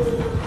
you